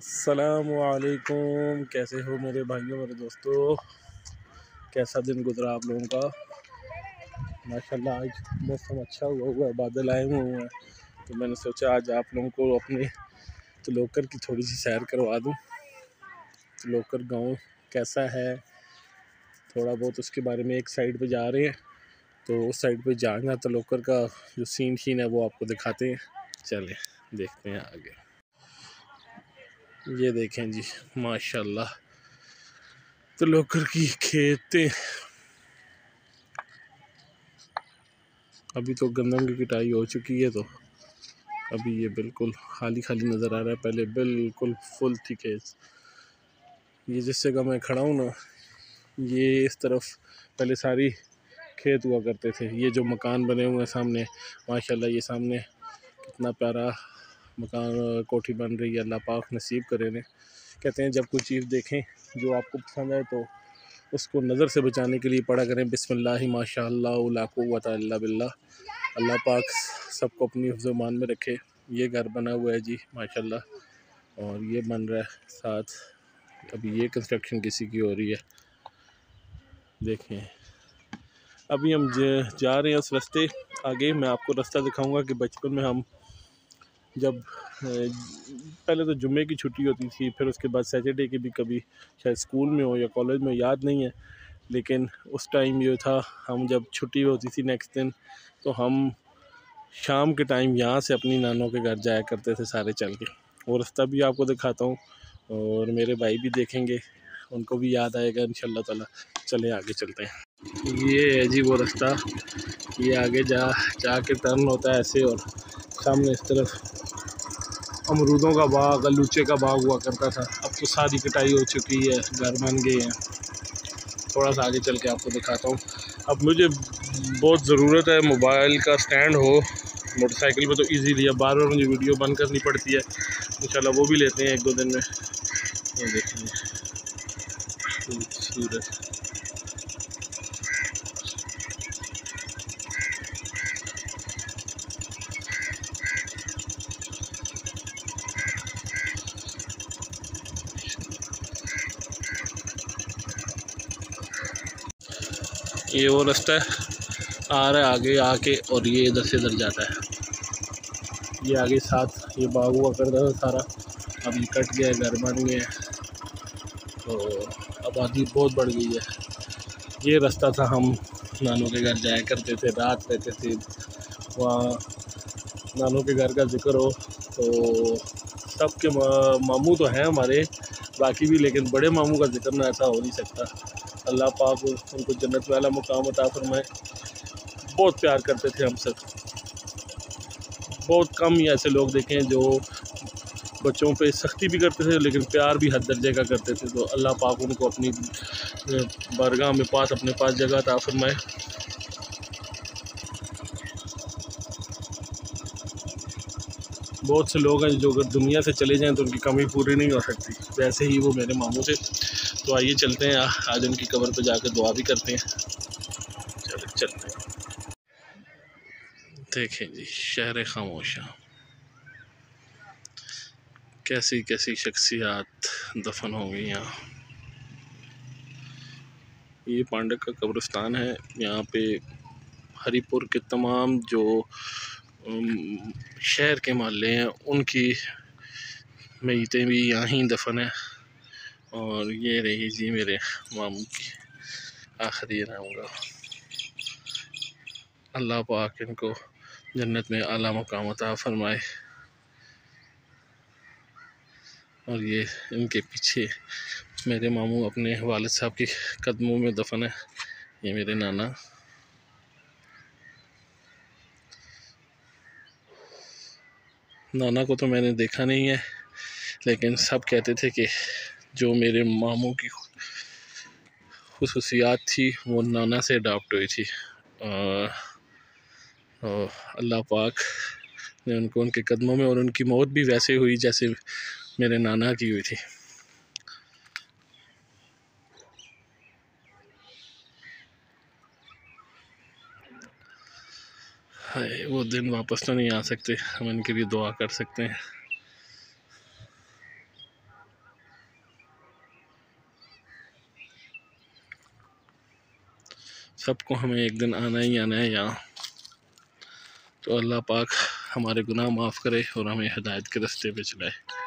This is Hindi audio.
असलकुम कैसे हो मेरे भाइयों, मेरे दोस्तों? कैसा दिन गुजरा आप लोगों का? माशाल्लाह, आज मौसम अच्छा हुआ हुआ है, बादल आए हुए हैं। तो मैंने सोचा आज आप लोगों को अपने तलोकर की थोड़ी सी सैर करवा दूँ। तलोकर गाँव कैसा है? थोड़ा बहुत उसके बारे में एक साइड पे जा रहे हैं। तो उस साइड पे जाना, तलोकर का जो सीन शीन है वो आपको दिखाते हैं। चलें, देखते हैं आगे। ये देखें जी, माशाल्लाह। तो लोकर की खेतें। अभी तो गंदम की कटाई हो चुकी है तो अभी ये बिल्कुल खाली खाली नज़र आ रहा है। पहले बिल्कुल फुल थी खेत। ये जिस जगह मैं खड़ा हूँ ना, ये इस तरफ़ पहले सारी खेत हुआ करते थे। ये जो मकान बने हुए हैं सामने, माशाल्लाह ये सामने कितना प्यारा मकान कोठी बन रही है अल्लाह पाक नसीब करे ने कहते हैं, जब कोई चीज़ देखें जो आपको पसंद है तो उसको नज़र से बचाने के लिए पढ़ा करें। बिस्मिल्लाह माशा बिल्ला अल्लाह पाक सबको अपनी ज़ुबान में रखे। ये घर बना हुआ है जी, माशाल्लाह। और ये बन रहा है साथ। अभी ये कंस्ट्रक्शन किसी की हो रही है। देखें। अभी हम जा रहे हैं उस रास्ते आगे। मैं आपको रास्ता दिखाऊँगा कि बचपन में हम जब पहले तो जुम्मे की छुट्टी होती थी, फिर उसके बाद सैटरडे की भी कभी शायद स्कूल में हो या कॉलेज में याद नहीं है। लेकिन उस टाइम जो था, हम जब छुट्टी होती थी नेक्स्ट दिन तो हम शाम के टाइम यहाँ से अपनी नानों के घर जाया करते थे सारे चल के। वो रास्ता भी आपको दिखाता हूँ, और मेरे भाई भी देखेंगे, उनको भी याद आएगा इन ताला, चले आगे चलते हैं। ये है जी वो रास्ता, ये आगे जा जा के टर्न होता है ऐसे और सामने इस तरफ़। अमरूदों का बाग अलूचे का बाग हुआ करता था। अब तो सारी कटाई हो चुकी है, घर बन गए हैं। थोड़ा सा आगे चल के आपको दिखाता हूँ। अब मुझे बहुत ज़रूरत है, मोबाइल का स्टैंड हो, मोटरसाइकिल पे तो इजीली अब बार बार मुझे वीडियो बंद करनी पड़ती है। इंशाल्लाह वो भी लेते हैं एक दो दिन में। ये खूबसूरत। ये वो रास्ता है आ रहा है आगे आके और ये इधर से इधर जाता है। ये आगे साथ, ये बाग हुआ करता था सारा। अब ये कट गया, घर बन गए तो आबादी बहुत बढ़ गई है। ये रास्ता था हम नानों के घर जाया करते थे, रात रहते थे। वहाँ नानों के घर का ज़िक्र हो तो सबके मामू तो हैं हमारे। बाकी भी, लेकिन बड़े मामू का ज़िक्र ना ऐसा हो नहीं सकता। अल्लाह पाक उनको जन्नत वाला मुकाम अता फरमाए। बहुत प्यार करते थे हम सब। बहुत कम ही ऐसे लोग देखे हैं जो बच्चों पे सख्ती भी करते थे, लेकिन प्यार भी हद दर्जे का करते थे। तो अल्लाह पाक उनको अपनी बरगाह में पास, अपने पास जगह अता फरमाए। बहुत से लोग हैं जो अगर दुनिया से चले जाएँ तो उनकी कमी पूरी नहीं हो सकती। वैसे ही वो मेरे मामू थे। तो आइए चलते हैं। आज उनकी कबर पर जाकर दुआ भी करते हैं। चलो, चलते हैं। देखें जी, शहर खामोशा कैसी कैसी शख्सियात दफन हो गई यहाँ। ये पांडक का कब्रिस्तान है। यहाँ पे हरिपुर के तमाम जो शहर के मोहल्ले हैं, उनकी मैतें भी यहाँ ही दफन है। और ये रही जी मेरे मामू की आखिरी रहूँगा अल्लाह पाक इनको जन्नत में आला मकाम फरमाए। और ये इनके पीछे मेरे मामू अपने वालिद साहब के कदमों में दफन है। ये मेरे नाना। नाना को तो मैंने देखा नहीं है, लेकिन सब कहते थे कि जो मेरे मामों की खसूसियात थी, वो नाना से अडाप्ट हुई थी। अल्लाह पाक ने उनको उनके कदमों में और उनकी मौत भी वैसे हुई जैसे मेरे नाना की हुई थी। हाय, वो दिन वापस तो नहीं आ सकते। हम इनके लिए दुआ कर सकते हैं। सबको हमें एक दिन आना ही आना है यहाँ। तो अल्लाह पाक हमारे गुनाह माफ़ करे और हमें हदायत के रास्ते पे चलाए।